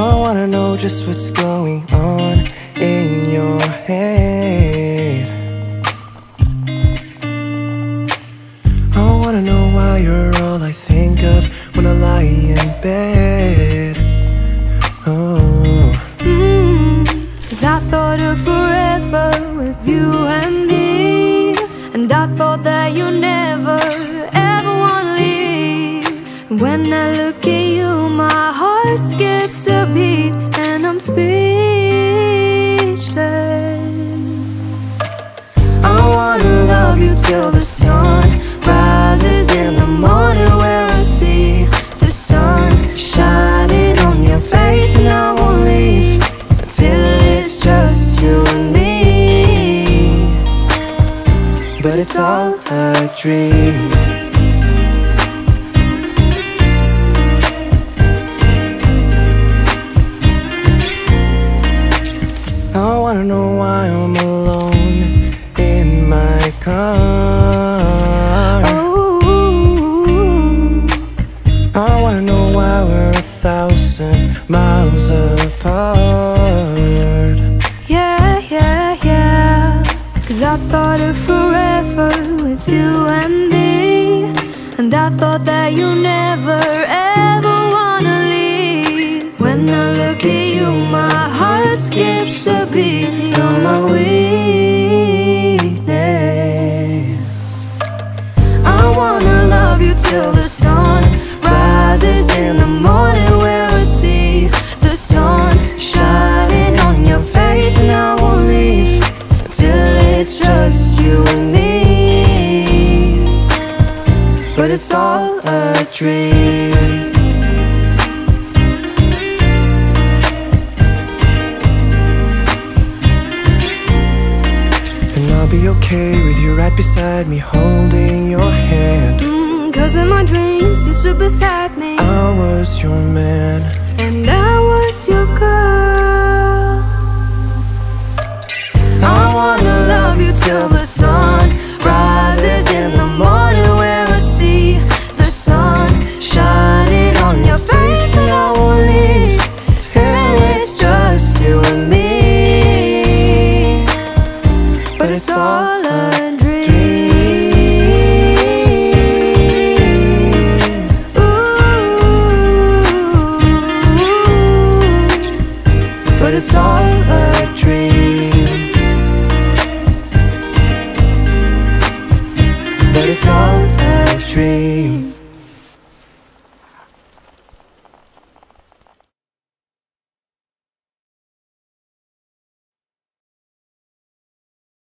wanna know just what's going on in your head. I wanna know why you're all I think of when I lie in bed. Oh, Cause I thought of forever with you and me. And I thought that you never ever wanna leave. And when I look all a dream. I wanna know why I'm alone in my car. Oh, I wanna know why we're a thousand miles apart. yeah, yeah, yeah. Cause I thought of forever you and me. And I thought that you never ever wanna leave. When I look at you, my heart skips a beat. You're my weakness. I wanna love you till the sun it's all a dream. And I'll be okay with you right beside me, holding your hand. Mm, Cause in my dreams, you stood beside me. I was your man. And I was your girl. I wanna love you till the sun but it's all a dream. But it's all a dream.